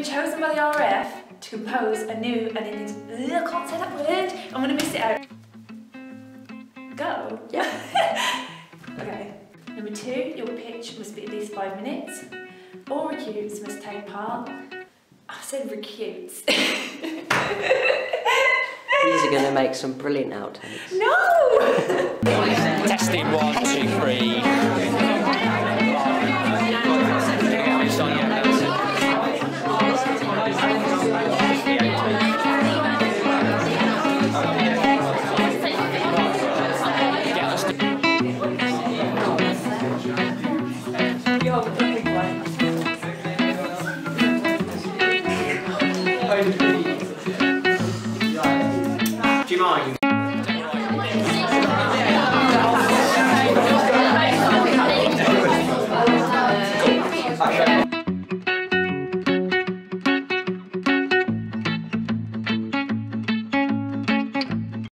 chosen by the RAF to compose a new and in ugh, I can't say that word. I'm gonna miss it out. Go. Yeah. okay. Number two, your pitch must be at least five minutes. All recruits must take part. I said recruits. These are going to make some brilliant outtakes. no! Testing one, two, three. One. Do you mind?